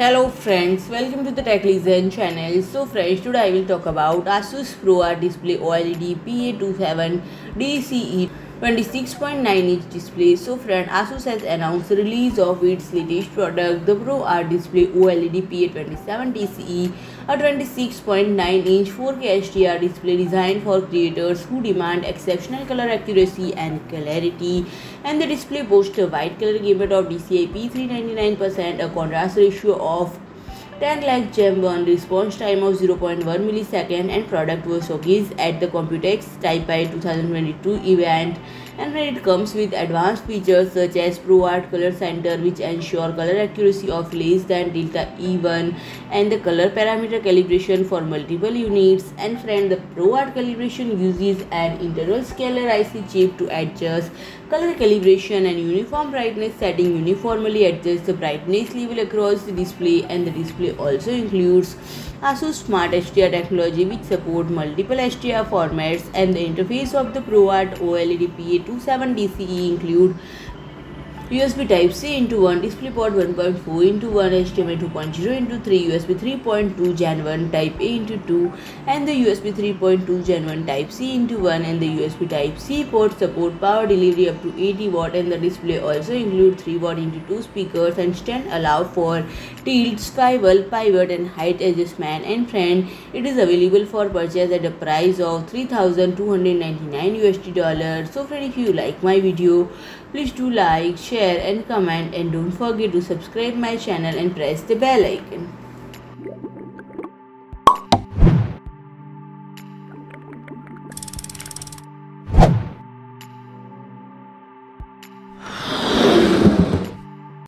Hello friends, welcome to the Tech Legends channel. So friends, today I will talk about Asus ProArt Display OLED PA27 DCE 26.9 inch display. So friend, Asus has announced release of its latest product, the ProArt Display OLED PA27 DCE, a 26.9 inch 4K HDR display designed for creators who demand exceptional color accuracy and clarity. And the display boasts a wide color gamut of DCI P399%, a contrast ratio of 10 lakh gem 1 response time of 0.1 millisecond and product was showcased at the Computex Taipei 2022 event and when it comes with advanced features such as ProArt Color Center which ensure color accuracy of less than delta E1 and the color parameter calibration for multiple units and friend the ProArt calibration uses an internal scaler IC chip to adjust color calibration and uniform brightness setting uniformly adjust the brightness level across the display and the display also includes ASUS Smart HDR technology which support multiple HDR formats and the interface of the ProArt OLED PA27 DCE include USB Type-C into 1, DisplayPort 1.4 into 1, HDMI 2.0 into 3, USB 3.2 Gen 1 Type-A into 2 and the USB 3.2 Gen 1 Type-C into 1 and the USB Type-C port support power delivery up to 80 watt and the display also include 3 watt into 2 speakers and stand allow for tilt, swivel, pivot and height adjustment and friend it is available for purchase at a price of 3299 USD dollars. So friend if you like my video please do like, share and comment and don't forget to subscribe my channel and press the bell icon.